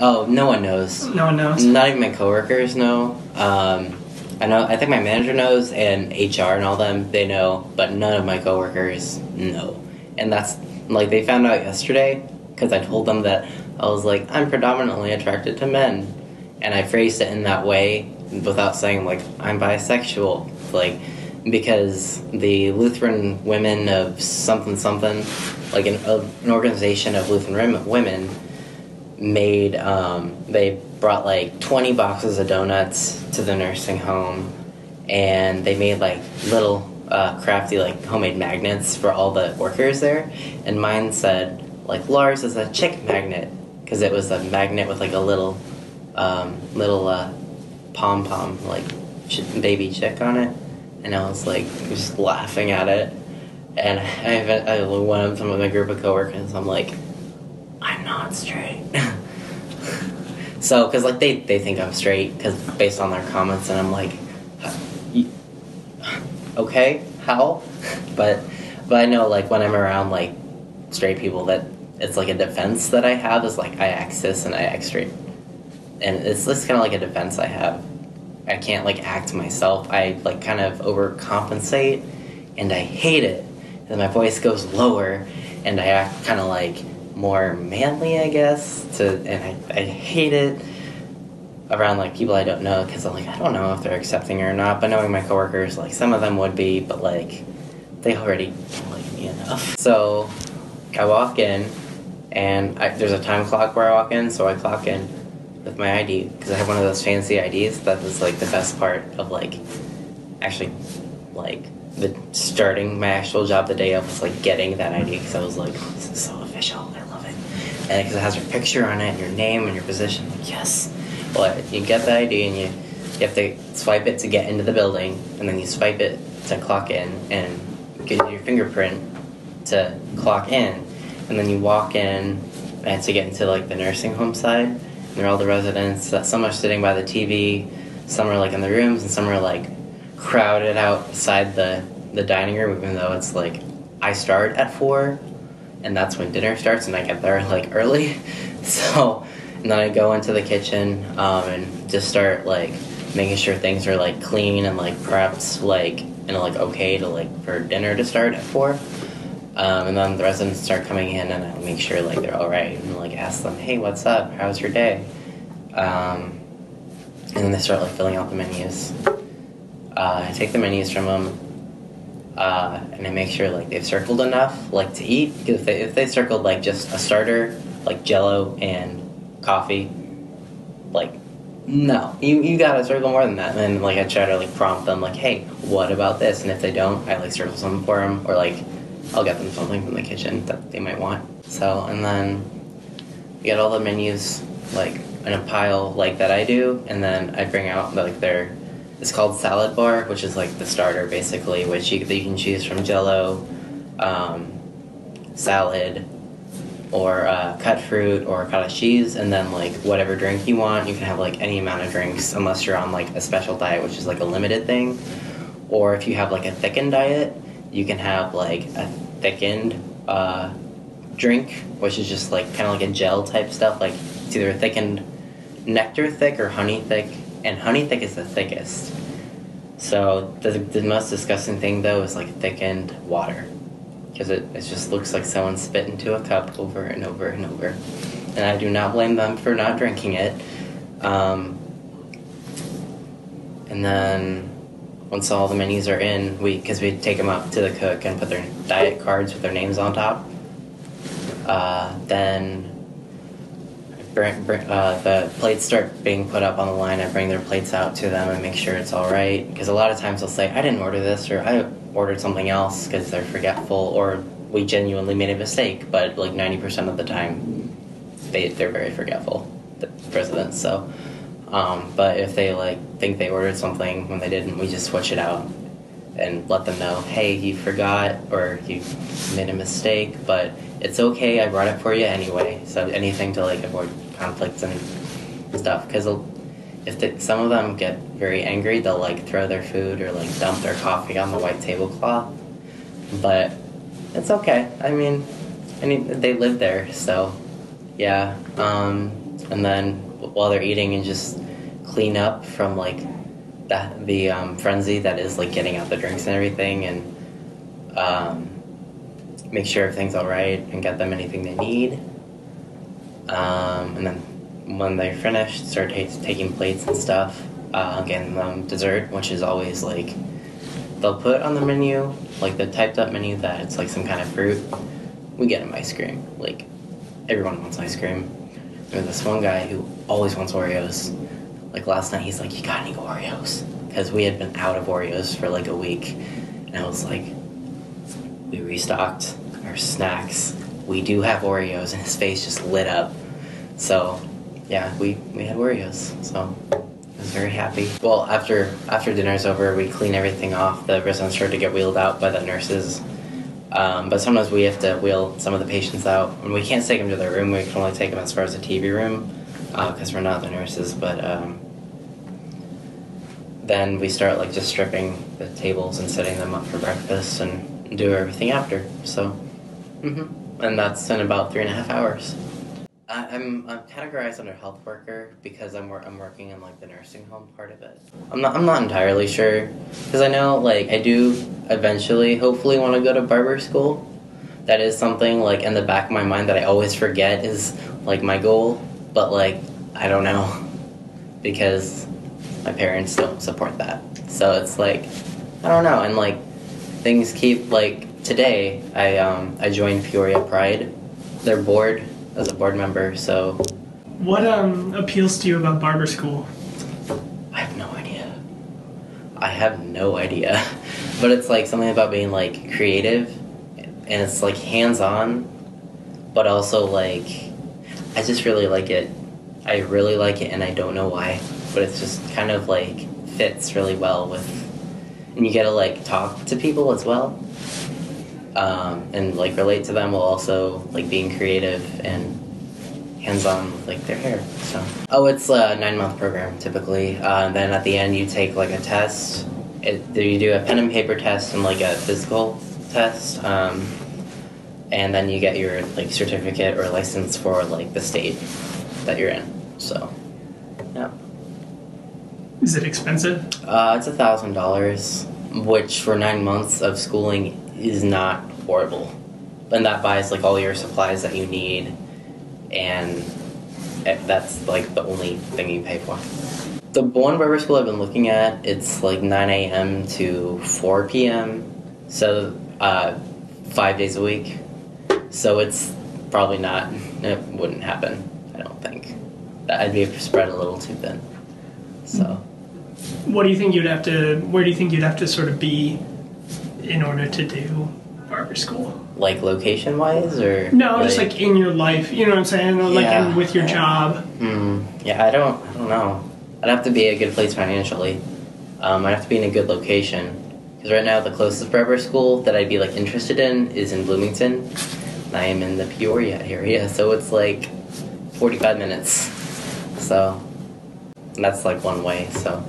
Oh, no one knows. No one knows. Not even my coworkers know. Um, I know. I think my manager knows, and HR and all them they know, but none of my coworkers know. And that's like they found out yesterday because I told them that I was like I'm predominantly attracted to men, and I phrased it in that way without saying like I'm bisexual, like because the Lutheran Women of something something, like an, an organization of Lutheran women made um, they brought like 20 boxes of donuts to the nursing home and they made like little uh, crafty like homemade magnets for all the workers there. And mine said like lars is a chick magnet because it was a magnet with like a little um, little uh, pom pom like ch- baby chick on it. And i was like just laughing at it. And i, I went up to my group of coworkers i'm like not straight So, because like they, they think I'm straight, because based on their comments, and I'm like, okay, how? But but I know like when I'm around like straight people that it's like a defense that I have is like I act cis and I act straight, and it's just kind of like a defense I have. I can't like act myself. I like kind of overcompensate, and I hate it. And my voice goes lower, and I act kind of like more manly, I guess. To and I, I hate it around like people I don't know because I'm like I don't know if they're accepting or not. But knowing my coworkers, like some of them would be, but like they already don't like me enough. So I walk in, and I, there's a time clock where I walk in, so I clock in with my ID because I have one of those fancy IDs. That was like the best part of like actually like the starting my actual job the day of was like getting that ID because I was like, oh, this is so official. It. And because it has your picture on it and your name and your position. Like, yes. Well, you get the ID and you, you have to swipe it to get into the building, and then you swipe it to clock in and get your fingerprint to clock in, and then you walk in and to get into like the nursing home side. And there are all the residents. Some are sitting by the TV, some are like in the rooms, and some are like crowded outside the the dining room. Even though it's like I start at four, and that's when dinner starts, and I get there like early. So, and then I go into the kitchen um, and just start like making sure things are like clean and like prepped, like and like okay to like for dinner to start at four. Um, and then the residents start coming in, and I make sure like they're all right, and like ask them, "Hey, what's up? How's your day?" Um, and then they start like filling out the menus. Uh, I take the menus from them, uh, and I make sure like they've circled enough like to eat. Because if they if they circled like just a starter, like Jello and coffee, like no, you you gotta circle more than that. And then like I try to like prompt them like, hey, what about this? And if they don't, I like circle something for them, or like I'll get them something from the kitchen that they might want. So and then get all the menus like in a pile like that I do, and then I bring out like their it's called salad bar, which is like the starter basically, which you, you can choose from Jello, um, salad, or uh, cut fruit or cottage cheese, and then like whatever drink you want. You can have like any amount of drinks unless you're on like a special diet, which is like a limited thing. Or if you have like a thickened diet, you can have like a thickened uh, drink, which is just like kind of like a gel type stuff. Like it's either a thickened nectar thick or honey thick, and honey thick is the thickest. So the, the most disgusting thing though is like thickened water because it, it just looks like someone spit into a cup over and over and over. And I do not blame them for not drinking it. Um, and then once all the menus are in, we because we take them up to the cook and put their diet cards with their names on top. Uh, then bring, bring, uh, the plates start being put up on the line. I bring their plates out to them and make sure it's all right. Because a lot of times they'll say, "I didn't order this," or "I ordered something else," because they're forgetful, or we genuinely made a mistake. But like ninety percent of the time, they they're very forgetful, the residents. So, um, but if they like think they ordered something when they didn't, we just switch it out and let them know, "Hey, you forgot," or "You made a mistake," but it's okay. I brought it for you anyway. So anything to like avoid conflicts and stuff. Because if they, some of them get very angry, they'll like throw their food or like dump their coffee on the white tablecloth. But it's okay. I mean, I mean they live there, so yeah. Um, and then while they're eating, and just clean up from like that the um, frenzy that is like getting out the drinks and everything, and um, make sure everything's all right, and get them anything they need. Um, and then when they're finished, start ta- taking plates and stuff. Uh, dessert, which is always like they'll put on the menu, like the typed up menu that it's like some kind of fruit. We get them ice cream. Like everyone wants ice cream. There's this one guy who always wants Oreos. Like last night, he's like, "You got any Oreos?" Because we had been out of Oreos for like a week, and I was like, "We restocked our snacks. We do have Oreos," and his face just lit up. So, yeah, we we had Oreos. So I was very happy. Well, after after dinner's over, we clean everything off. The residents start to get wheeled out by the nurses. Um, but sometimes we have to wheel some of the patients out, and we can't take them to their room. We can only take them as far as the TV room because we're not the nurses. But um, then we start like just stripping the tables and setting them up for breakfast and do everything after. So, hmm and that's in about three and a half hours. I, I'm I'm categorized under health worker because I'm wor- I'm working in like the nursing home part of it. I'm not I'm not entirely sure because I know like I do eventually hopefully want to go to barber school. That is something like in the back of my mind that I always forget is like my goal, but like I don't know because my parents don't support that. So it's like I don't know and like things keep like today I um I joined Peoria Pride. Their board as a board member, so What um appeals to you about barber school? I have no idea. I have no idea. But it's like something about being like creative and it's like hands on, but also like I just really like it. I really like it and I don't know why. But it's just kind of like fits really well with and you get to like talk to people as well. Um, and like relate to them while also like being creative and hands-on with like their hair. So, oh, it's a nine-month program typically. Uh, and then at the end, you take like a test. It, you do a pen and paper test and like a physical test, um, and then you get your like certificate or license for like the state that you're in. So, yeah, Is it expensive? uh, it's a thousand dollars, which for nine months of schooling is not horrible. And that buys like all your supplies that you need and that's like the only thing you pay for. The one barber school I've been looking at, it's like 9 a.m. to 4 p.m. So uh, five days a week. So it's probably not. It wouldn't happen. I don't think. I'd be spread a little too thin. So What do you think you'd have to? Where do you think you'd have to sort of be in order to do barber school? like location wise or No, just like in your life. You know what I'm saying? Like Yeah. in, with your job. Hmm. Yeah, I don't. I don't know. I'd have to be a good place financially. Um, I'd have to be in a good location. Because right now, the closest barber school that I'd be like interested in is in Bloomington. I am in the Peoria area, so it's like 45 minutes. So that's like one way. So